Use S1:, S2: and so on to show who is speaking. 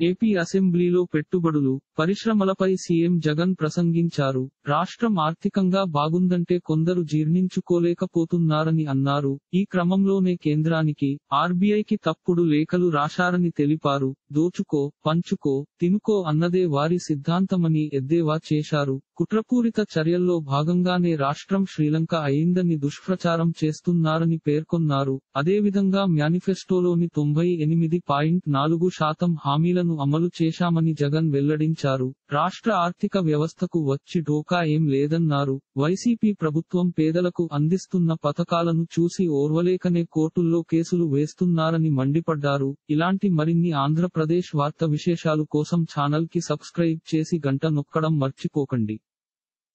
S1: AP అసెంబ్లీలో పెట్టుబడులు పరిశ్రమలపై సీఎం జగన్ ప్రసంగించారు. రాష్ట్రం ఆర్థికంగా బాగుందంటే కొందరు జీర్ణించుకోలేకపోతున్నారని అన్నారు. ఈ క్రమంలోనే కేంద్రానికి ఆర్బీఐకి తప్పుడు లేఖలు రాశారని తెలిపారు. దోచుకో పంచుకో తినుకో అన్నదే వారి సిద్ధాంతమని ఎద్దేవా చేశారు. కుట్రపూరిత చర్యల్లో భాగంగానే రాష్ట్రం శ్రీలంక అయిందని దుష్ప్రచారం చేస్తున్నారని పేర్కొన్నారు. అదేవిధంగా మేనిఫెస్టోలోని తొంభై ఎనిమిది పాయింట్ నాలుగు శాతం హామీలను అమలు చేశామని జగన్ వెల్లడించారు. రాష్ట్ర ఆర్థిక వ్యవస్థకు వచ్చి డోకా ఏం లేదన్నారు. వైసీపీ ప్రభుత్వం పేదలకు అందిస్తున్న పథకాలను చూసి ఓర్వలేకనే కోర్టుల్లో కేసులు వేస్తున్నారని మండిపడ్డారు. ఇలాంటి మరిన్ని ఆంధ్రప్రదేశ్ వార్త విశేషాలు కోసం ఛానల్కి సబ్స్క్రైబ్ చేసి గంట నొక్కడం మర్చిపోకండి.